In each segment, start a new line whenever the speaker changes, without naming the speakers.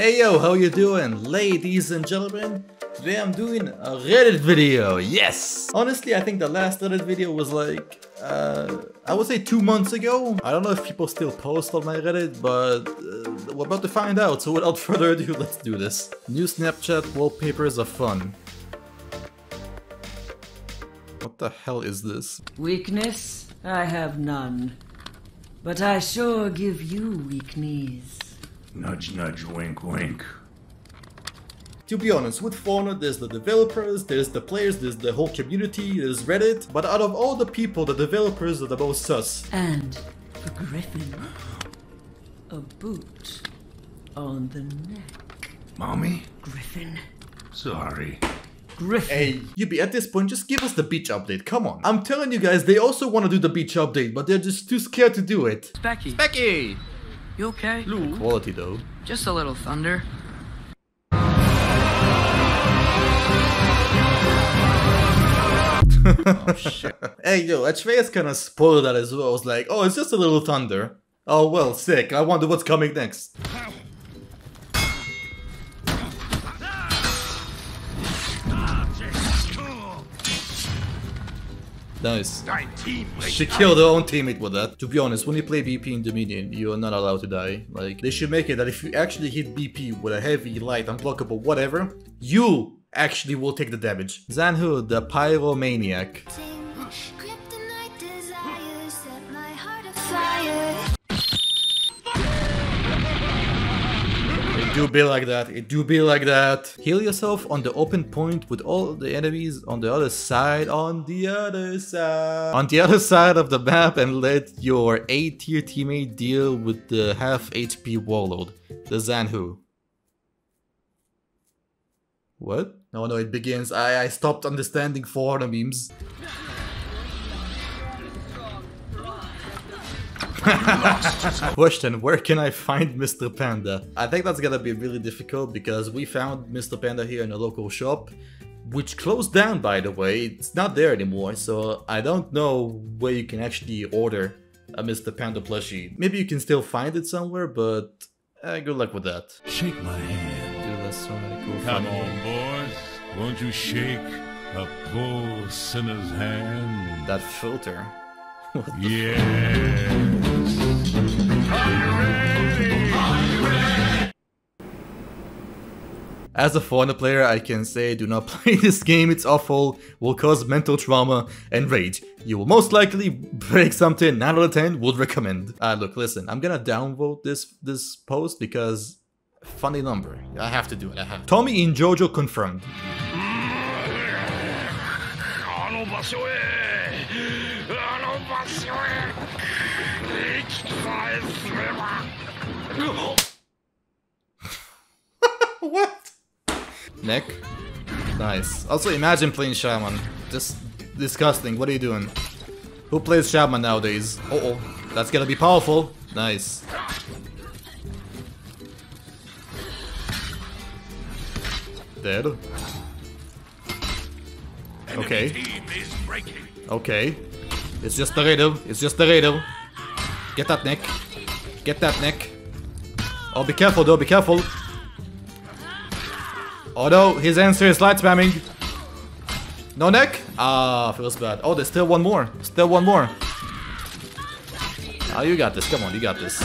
Hey yo, how you doing, ladies and gentlemen? Today I'm doing a Reddit video, yes! Honestly, I think the last Reddit video was like, uh, I would say two months ago. I don't know if people still post on my Reddit, but uh, we're about to find out, so without further ado, let's do this. New Snapchat wallpapers are fun. What the hell is this?
Weakness? I have none. But I sure give you weak knees.
Nudge, nudge, wink, wink.
To be honest, with For Honor, there's the developers, there's the players, there's the whole community, there's Reddit, but out of all the people, the developers are the most sus.
And for Griffin, a boot on the neck.
Mommy?
Griffin.
Sorry.
Griffin.
Hey, Yubi, at this point, just give us the beach update, come on. I'm telling you guys, they also want to do the beach update, but they're just too scared to do it.
Becky,
Becky!
You okay?
Quality though.
Just a little thunder.
oh shit. Hey yo, Atreus kinda spoiled that as well. I was like, oh, it's just a little thunder. Oh well, sick. I wonder what's coming next. Nice. She killed her own teammate with that. To be honest, when you play BP in Dominion, you are not allowed to die. Like, they should make it that if you actually hit BP with a heavy, light, unblockable, whatever, you actually will take the damage. Zhanhu, the Pyromaniac. Do be like that, it do be like that. Heal yourself on the open point with all the enemies on the other side, on the other side. On the other side of the map and let your A tier teammate deal with the half HP warlord, the Zhanhu. What? No, no, it begins. I, I stopped understanding foreigner memes. Question, where can I find Mr. Panda? I think that's gonna be really difficult because we found Mr. Panda here in a local shop, which closed down by the way, it's not there anymore, so I don't know where you can actually order a Mr. Panda plushie. Maybe you can still find it somewhere, but uh, good luck with that.
Shake my hand.
Dude, that's so many cool
Come
funny-
on, boys. Won't you shake a poor sinner's hand?
That filter.
Yes.
As a foreigner player, I can say do not play this game, it's awful, will cause mental trauma and rage. You will most likely break something, 9 out of 10 would recommend. Uh, look, listen, I'm gonna downvote this this post because funny number. I have to do it, I have Tommy in Jojo confirmed. what? Nick? Nice. Also, imagine playing Shaman. Just disgusting. What are you doing? Who plays Shaman nowadays? Uh oh. That's gonna be powerful. Nice. Dead. Okay. Okay. It's just the riddle. It's just the riddle. Get that, Nick. Get that, Nick. Oh, be careful though, be careful. Oh no, his answer is light spamming. No neck? Ah, feels bad. Oh, there's still one more. Still one more. Oh, you got this. Come on, you got this.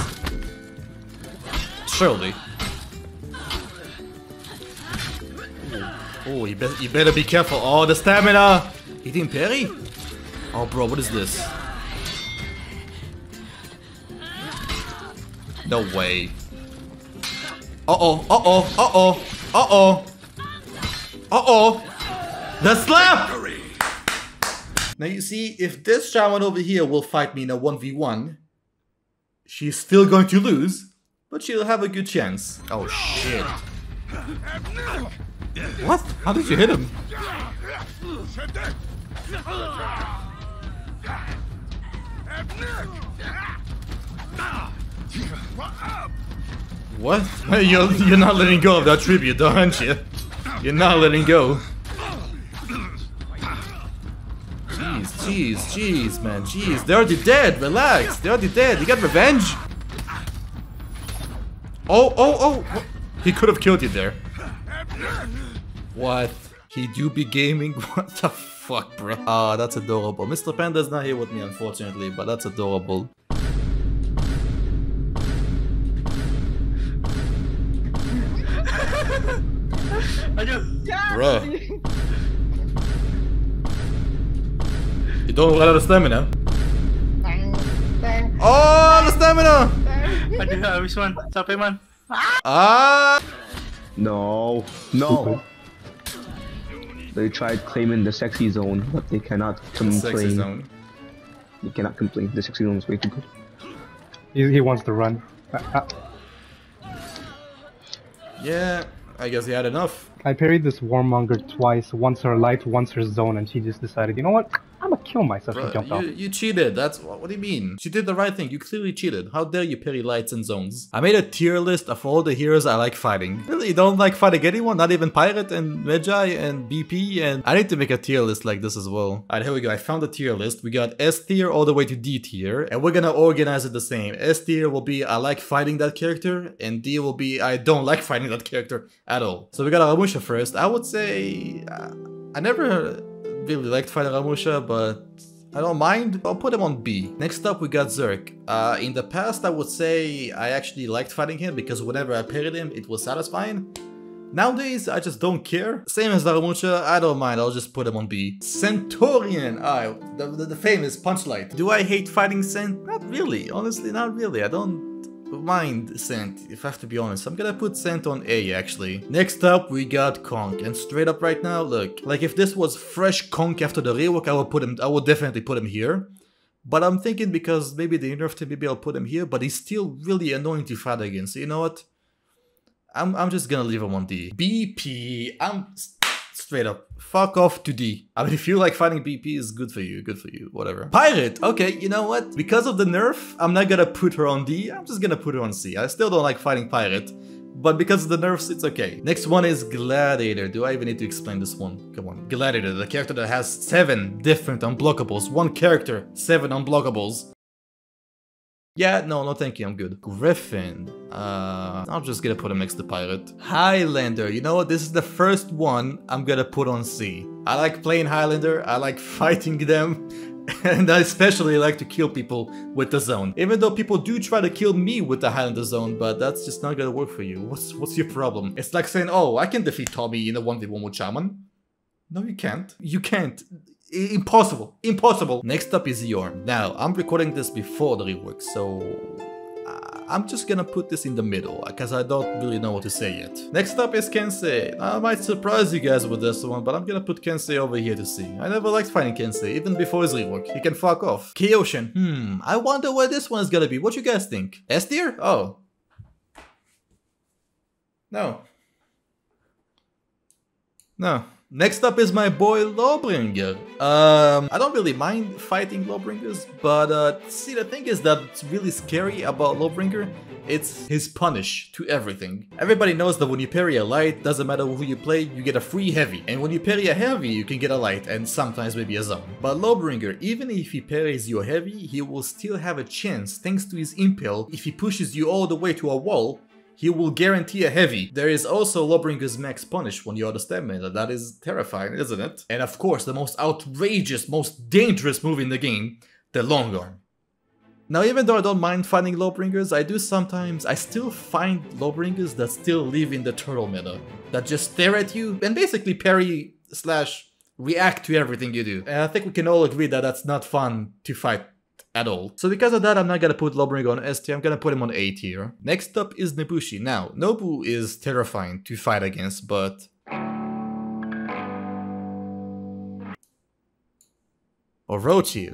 Surely. Oh, you, be you better be careful. Oh, the stamina. He didn't parry? Oh, bro, what is this? No way. Uh-oh, uh-oh, uh-oh, uh-oh. Uh-oh! The slap! Now you see, if this shaman over here will fight me in a 1v1, she's still going to lose, but she'll have a good chance. Oh shit. What? How did you hit him? What? You're, you're not letting go of that tribute, aren't you? You're not letting go. Jeez, jeez, jeez, man, jeez. They're already dead. Relax. They're already dead. You got revenge. Oh, oh, oh. He could have killed you there. What? He do be gaming? What the fuck, bro? Ah, that's adorable. Mr. Panda's not here with me, unfortunately, but that's adorable. Bruh. You don't run out of stamina. Oh, the stamina!
Aduh, habis man. Capek man.
Ah!
No, no. They tried claiming the sexy zone, but they cannot
Sexy
complain.
zone.
They cannot complain. The sexy zone is way too good.
He, he wants to run. Uh, uh,
Yeah, I guess he had enough.
I parried this warmonger twice, once her light, once her zone, and she just decided, you know what? I'm gonna kill myself. She
Bruh,
jumped
you,
off.
you cheated. That's what, what do you mean? She did the right thing. You clearly cheated. How dare you parry lights and zones? I made a tier list of all the heroes I like fighting. Really, you don't like fighting anyone? Not even Pirate and Medjay and BP and I need to make a tier list like this as well. Alright, here we go. I found a tier list. We got S tier all the way to D tier and we're gonna organize it the same. S tier will be I like fighting that character and D will be I don't like fighting that character at all. So we got Ramusha first. I would say uh, I never really liked fighting Ramusha, but I don't mind. I'll put him on B. Next up, we got Zerk. Uh, in the past, I would say I actually liked fighting him because whenever I parried him, it was satisfying. Nowadays, I just don't care. Same as Ramusha, I don't mind, I'll just put him on B. Centurion, ah, the, the, the famous Punchlight. Do I hate fighting Cent? Not really, honestly, not really. I don't mind Cent, if I have to be honest. I'm gonna put Cent on A, actually. Next up, we got Conk. And straight up right now, look, like if this was fresh Conk after the rework, I would put him, I would definitely put him here. But I'm thinking because maybe nerfed him, maybe I'll put him here, but he's still really annoying to fight against. You know what? I'm, I'm just gonna leave him on D. BP, I'm straight up. Fuck off to D. I mean, if you like fighting BP, is good for you, good for you, whatever. Pirate, okay, you know what? Because of the nerf, I'm not gonna put her on D, I'm just gonna put her on C. I still don't like fighting Pirate, but because of the nerfs, it's okay. Next one is Gladiator. Do I even need to explain this one? Come on. Gladiator, the character that has seven different unblockables. One character, seven unblockables. Yeah, no, no thank you, I'm good. Griffin. Uh, I'm just gonna put him next to Pirate. Highlander, you know what? This is the first one I'm gonna put on C. I like playing Highlander, I like fighting them, and I especially like to kill people with the zone. Even though people do try to kill me with the Highlander zone, but that's just not gonna work for you. What's what's your problem? It's like saying, oh, I can defeat Tommy in a 1v1 with Shaman. No, you can't. You can't. Impossible. Impossible. Next up is Yorn. Now, I'm recording this before the rework, so uh, I'm just gonna put this in the middle, because I don't really know what to say yet. Next up is Kensei. I might surprise you guys with this one, but I'm gonna put Kensei over here to see. I never liked fighting Kensei, even before his rework. He can fuck off. Kyoshin. Hmm, I wonder where this one is gonna be. What you guys think? S tier? Oh. No. No. Next up is my boy Lawbringer. Um, I don't really mind fighting Lawbringers, but uh, see the thing is that it's really scary about Lawbringer. It's his punish to everything. Everybody knows that when you parry a light, doesn't matter who you play, you get a free heavy. And when you parry a heavy, you can get a light and sometimes maybe a zone. But Lawbringer, even if he parries your heavy, he will still have a chance thanks to his impel if he pushes you all the way to a wall he will guarantee a heavy. There is also Lawbringer's max punish when you are the stamina. That is terrifying, isn't it? And of course, the most outrageous, most dangerous move in the game, the long arm. Now, even though I don't mind fighting Lawbringers, I do sometimes, I still find Lawbringers that still live in the turtle meta. That just stare at you and basically parry slash react to everything you do. And I think we can all agree that that's not fun to fight at all. So because of that, I'm not gonna put Lawbringer on S tier, I'm gonna put him on A tier. Next up is Nobushi. Now, Nobu is terrifying to fight against, but... Orochi.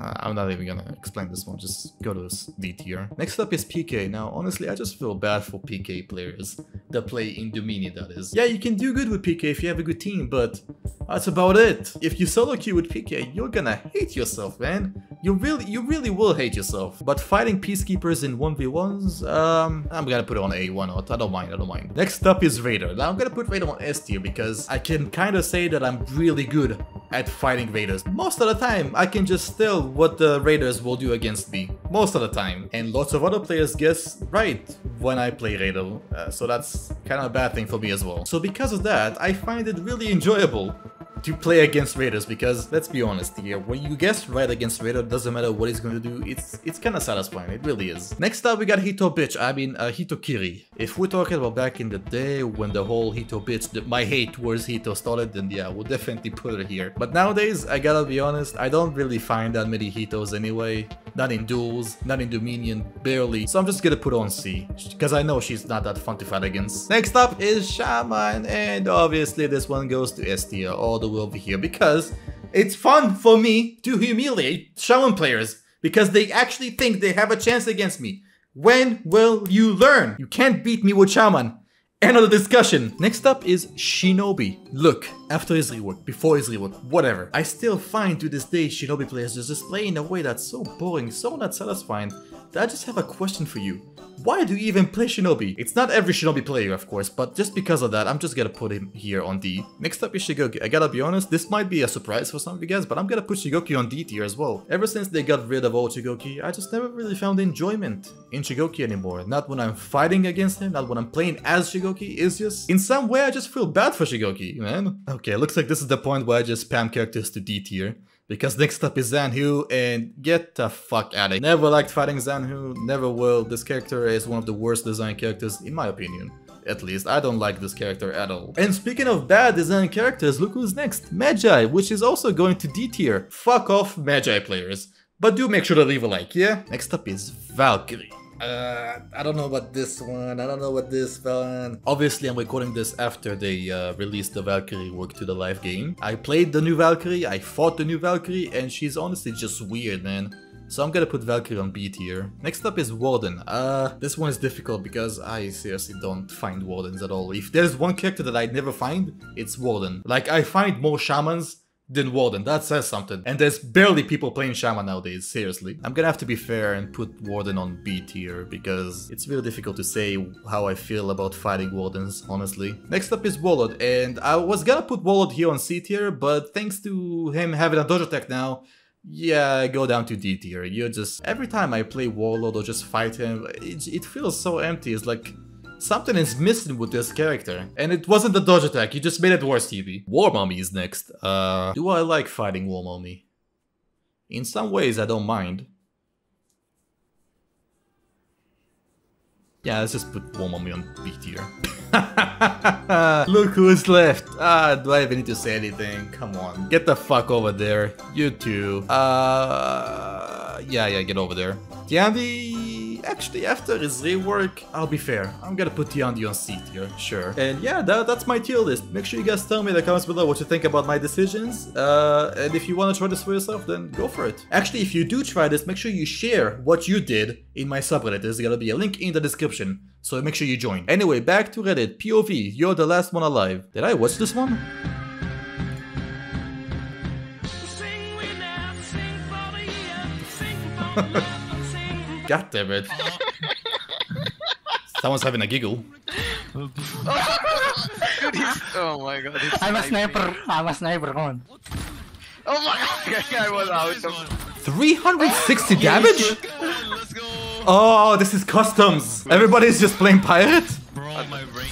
Uh, I'm not even gonna explain this one, just go to this D tier. Next up is PK. Now, honestly, I just feel bad for PK players that play in Domini, that is. Yeah, you can do good with PK if you have a good team, but that's about it. If you solo queue with PK, you're gonna hate yourself, man. You really, you really will hate yourself. But fighting peacekeepers in 1v1s, um, I'm gonna put it on A, why not? I don't mind, I don't mind. Next up is Raider. Now I'm gonna put Raider on S tier because I can kinda say that I'm really good at fighting raiders. Most of the time, I can just tell what the raiders will do against me. Most of the time. And lots of other players guess right when I play raider. Uh, so that's kind of a bad thing for me as well. So because of that, I find it really enjoyable to play against Raiders because let's be honest here, when you guess right against Raider, doesn't matter what he's going to do, it's it's kind of satisfying, it really is. Next up we got Hito Bitch, I mean uh, Hito Kiri. If we're talking about back in the day when the whole Hito Bitch, the, my hate towards Hito started, then yeah, we'll definitely put it here. But nowadays, I gotta be honest, I don't really find that many Hitos anyway. Not in duels, not in Dominion, barely. So I'm just gonna put on C, because I know she's not that fun to fight against. Next up is Shaman, and obviously this one goes to S tier all the way over here, because it's fun for me to humiliate Shaman players, because they actually think they have a chance against me. When will you learn? You can't beat me with Shaman. End of the discussion. Next up is Shinobi. Look, after his rework, before his rework, whatever. I still find to this day Shinobi players just play in a way that's so boring, so not satisfying, that I just have a question for you. Why do you even play Shinobi? It's not every Shinobi player, of course, but just because of that, I'm just gonna put him here on D. Next up is Shugoki. I gotta be honest, this might be a surprise for some of you guys, but I'm gonna put Shugoki on D tier as well. Ever since they got rid of old Shugoki, I just never really found enjoyment in Shugoki anymore. Not when I'm fighting against him, not when I'm playing as Shugoki, it's just... In some way, I just feel bad for Shugoki, man. Okay, looks like this is the point where I just spam characters to D tier. Because next up is Zhanhu, and get the fuck out of here. Never liked fighting Zhanhu, never will. This character is one of the worst designed characters, in my opinion. At least, I don't like this character at all. And speaking of bad design characters, look who's next. Medjay, which is also going to D tier. Fuck off, Medjay players. But do make sure to leave a like, yeah? Next up is Valkyrie. Uh, I don't know about this one. I don't know about this one. Obviously, I'm recording this after they uh, released the Valkyrie work to the live game. I played the new Valkyrie, I fought the new Valkyrie, and she's honestly just weird, man. So I'm gonna put Valkyrie on B tier. Next up is Warden. Uh, this one is difficult because I seriously don't find Wardens at all. If there's one character that I never find, it's Warden. Like, I find more Shamans than Warden. That says something. And there's barely people playing Shaman nowadays, seriously. I'm gonna have to be fair and put Warden on B tier because it's really difficult to say how I feel about fighting Wardens, honestly. Next up is Warlord, and I was gonna put Warlord here on C tier, but thanks to him having a Dojo Tech now, yeah, I go down to D tier. You're just... Every time I play Warlord or just fight him, it, it feels so empty. It's like... Something is missing with this character. And it wasn't the dodge attack, you just made it worse, TV. War Mummy is next. Uh, do I like fighting War Mummy? In some ways, I don't mind. Yeah, let's just put War Mummy on B tier. Look who's left. Ah, do I even need to say anything? Come on. Get the fuck over there. You too. Uh, yeah, yeah, get over there. Tiandi, actually, after his rework, I'll be fair. I'm gonna put Tiandi on C tier, sure. And yeah, that, that's my tier list. Make sure you guys tell me in the comments below what you think about my decisions. Uh, and if you wanna try this for yourself, then go for it. Actually, if you do try this, make sure you share what you did in my subreddit. There's gonna be a link in the description. So make sure you join. Anyway, back to Reddit. POV, you're the last one alive. Did I watch this one? God damn it. Someone's having a giggle.
Dude, he's, oh my god.
I'm a sniper. I'm a sniper. Come on.
Oh my god, I was out of
360 damage? Oh, this is customs. Everybody's just playing pirate?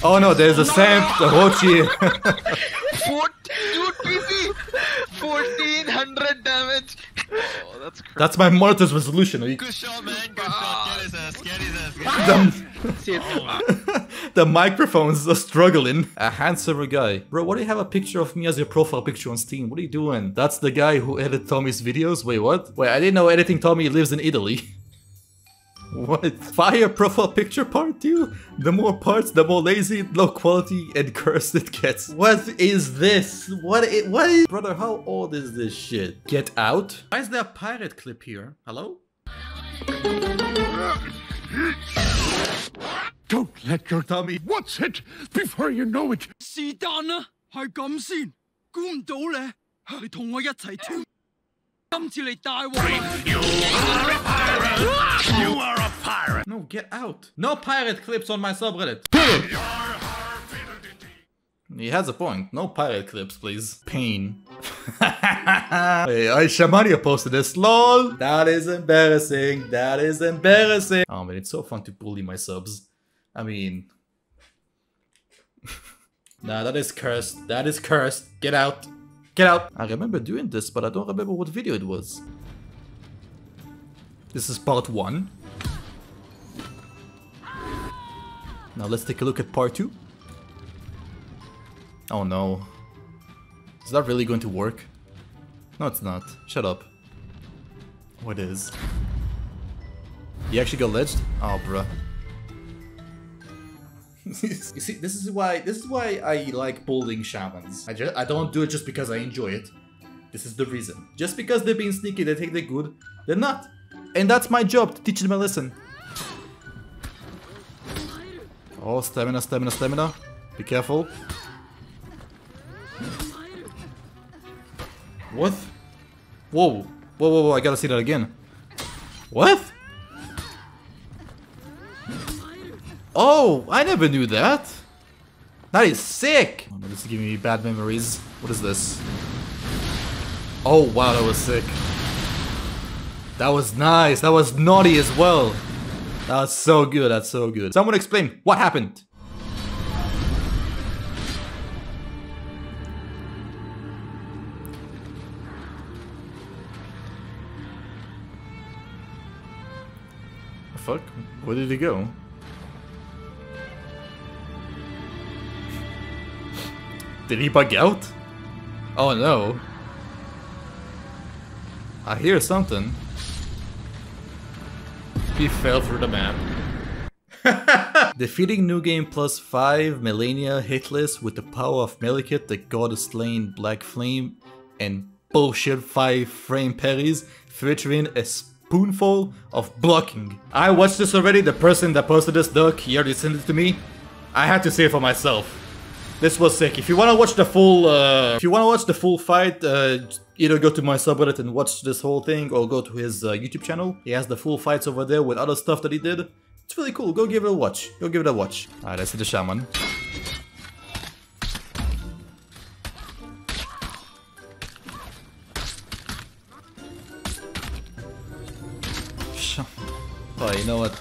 Oh no, there's a Samp, a Rochi.
14, dude, PC! 1400 damage! Oh, that's crazy.
That's my monitor's resolution. Are you-
Good shot, man.
The, the microphones are struggling. A handsomer guy. Bro, why do you have a picture of me as your profile picture on Steam? What are you doing? That's the guy who edited Tommy's videos? Wait, what? Wait, I didn't know editing Tommy lives in Italy. What? Fire profile picture part 2? The more parts, the more lazy, low quality, and cursed it gets. What is this? What is- what is- Brother, how old is this shit? Get out? Why is there a pirate clip here? Hello?
Don't let your
Tommy.
What's it before you know it.
是但啦，系咁先，估唔到咧，你同我一齐跳，今次你大镬啦！
You are a pirate.
No, get out. No pirate clips on my subreddit. He has a point. No pirate clips, please. Pain. hey, I Shamario posted this. LOL. That is embarrassing. That is embarrassing. Oh man, it's so fun to bully my subs. I mean... nah, that is cursed. That is cursed. Get out. Get out. I remember doing this, but I don't remember what video it was. This is part one. Now let's take a look at part two. Oh no. Is that really going to work? No, it's not. Shut up. Oh, what is? You actually got ledged? Oh, bruh. you see, this is why this is why I like bullying shamans. I just I don't do it just because I enjoy it. This is the reason. Just because they're being sneaky, they think they're good. They're not. And that's my job to teach them a lesson. Oh, stamina, stamina, stamina. Be careful. What? Whoa. Whoa, whoa, whoa, I gotta see that again. What? Oh, I never knew that. That is sick. Oh, this is giving me bad memories. What is this? Oh, wow, that was sick. That was nice. That was naughty as well. That's so good. That's so good. Someone explain what happened. Fuck? Where did he go? Did he bug out? Oh no. I hear something. He fell through the map. Defeating New Game Plus 5 Malenia hitless with the power of Maliketh, the God Slain Black Flame, and bullshit 5 frame parries featuring a spoonful of blocking. I watched this already, the person that posted this doc, he already sent it to me. I had to see it for myself. This was sick. If you wanna watch the full, uh, if you wanna watch the full fight, uh, either go to my subreddit and watch this whole thing, or go to his uh, YouTube channel. He has the full fights over there with other stuff that he did. It's really cool. Go give it a watch. Go give it a watch. Alright, I see the shaman. Oh, you know what?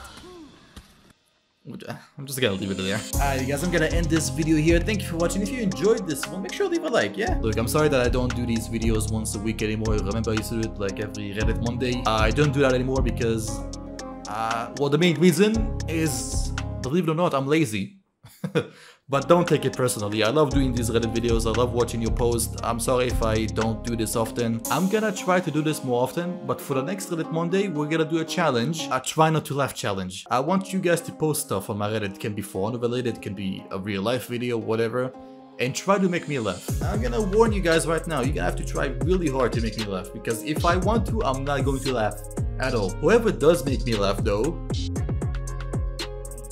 I'm just gonna leave it there. Alright you guys, I'm gonna end this video here. Thank you for watching. If you enjoyed this one, make sure to leave a like, yeah? Look, I'm sorry that I don't do these videos once a week anymore. Remember I used to do it like every Reddit Monday. Uh, I don't do that anymore because... Uh, well, the main reason is, believe it or not, I'm lazy. But don't take it personally, I love doing these Reddit videos, I love watching your posts, I'm sorry if I don't do this often. I'm gonna try to do this more often, but for the next Reddit Monday, we're gonna do a challenge, a try not to laugh challenge. I want you guys to post stuff on my Reddit, it can be phone related, it can be a real life video, whatever and try to make me laugh. I'm gonna warn you guys right now, you're gonna have to try really hard to make me laugh because if I want to, I'm not going to laugh at all. Whoever does make me laugh though,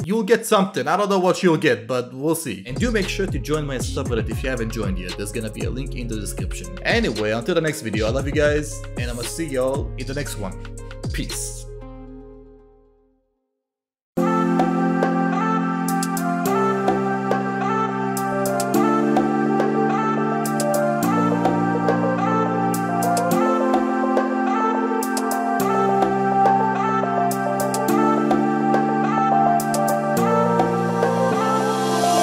you'll get something. I don't know what you'll get, but we'll see. And do make sure to join my subreddit if you haven't joined yet. There's gonna be a link in the description. Anyway, until the next video, I love you guys, and I'm gonna see y'all in the next one. Peace.